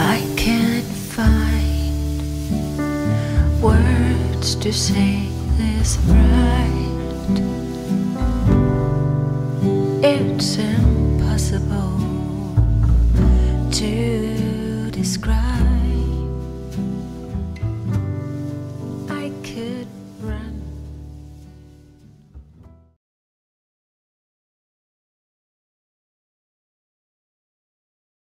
I can't find words to say this right. It's impossible to describe.